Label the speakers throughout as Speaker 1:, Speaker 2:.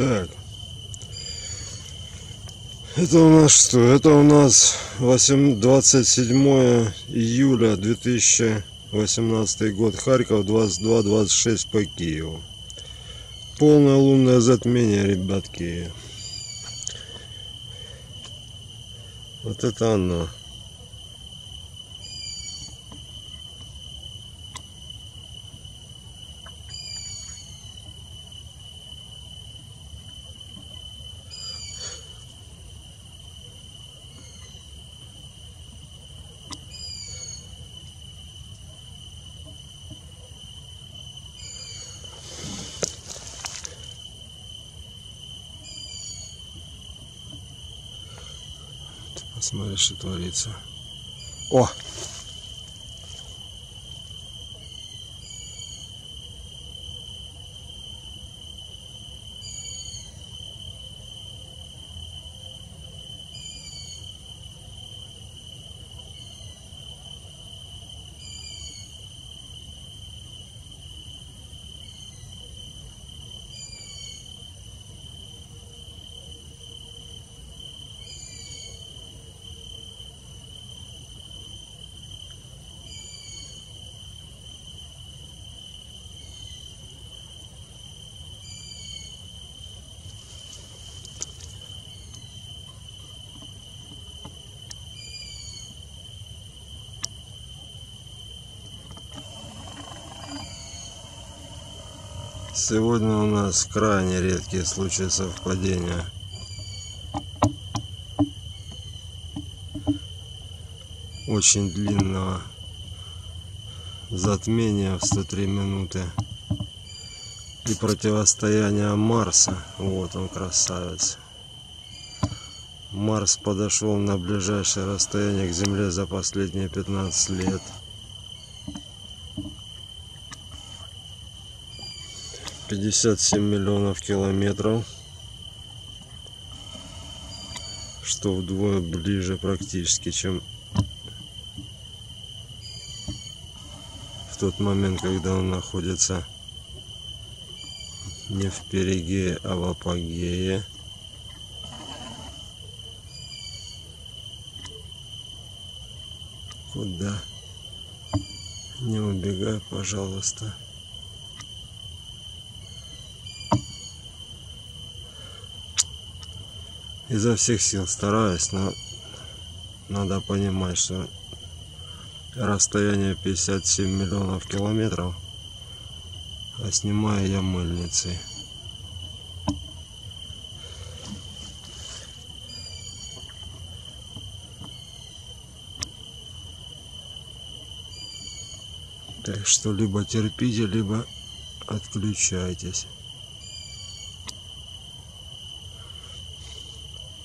Speaker 1: Так. Это у нас что? Это у нас 8, 27 июля 2018 год. Харьков 22-26 по Киеву. Полное лунное затмение, ребятки. Вот это оно. Посмотри, что творится. О! Сегодня у нас крайне редкие случаи совпадения. Очень длинного затмения в 103 минуты и противостояние Марса. Вот он красавец. Марс подошел на ближайшее расстояние к Земле за последние 15 лет. 57 миллионов километров что вдвое ближе практически чем в тот момент когда он находится не в перигее а в апогее. Куда? Не убегай пожалуйста изо всех сил стараюсь, но надо понимать, что расстояние 57 миллионов километров, а снимаю я мыльницей. Так что либо терпите, либо отключайтесь.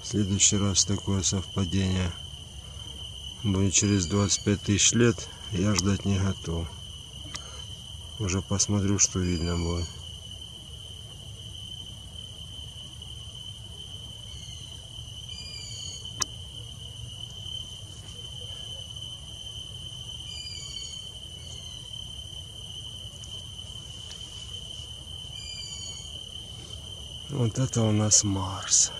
Speaker 1: Следующий раз такое совпадение будет через 25 тысяч лет, я ждать не готов. Уже посмотрю, что видно будет. Вот это у нас Марс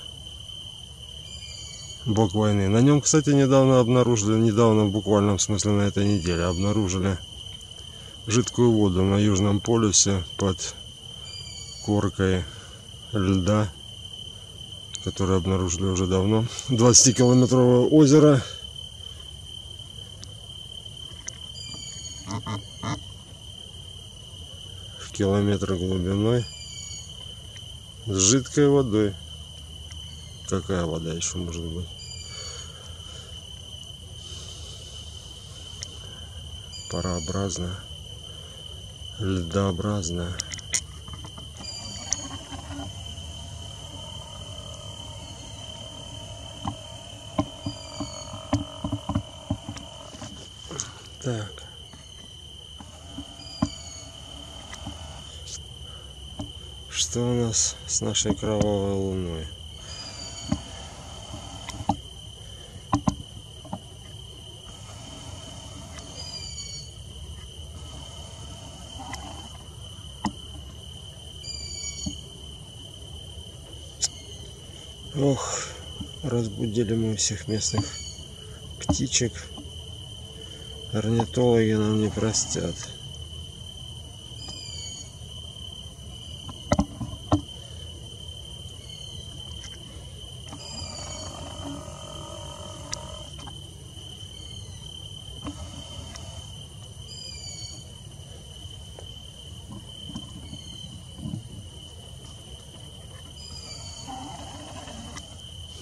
Speaker 1: бог войны. На нем, кстати, недавно обнаружили, недавно в буквальном смысле на этой неделе обнаружили жидкую воду на Южном полюсе под коркой льда, который обнаружили уже давно. 20-километровое озеро. В километр глубиной с жидкой водой. Какая вода еще может быть? Парообразная, льдообразная. Так. Что у нас с нашей кровавой луной? Ох, разбудили мы всех местных птичек. Орнитологи нам не простят.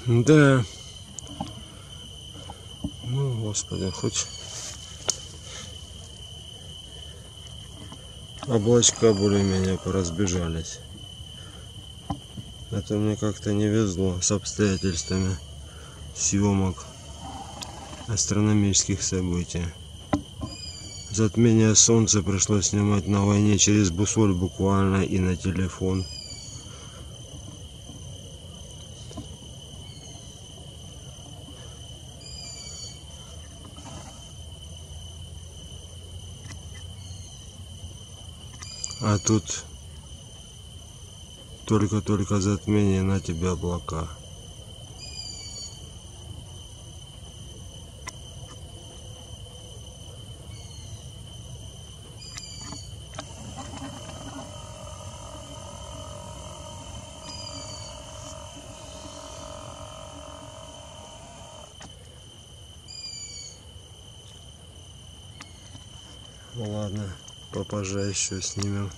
Speaker 1: Да. Ну, господи, хоть облачка более-менее поразбежались. Это мне как-то не везло с обстоятельствами съемок астрономических событий. Затмение солнца пришлось снимать на войне через бусоль буквально и на телефон. А тут только-только затмение на тебе облака. Ну ладно, попозже еще снимем.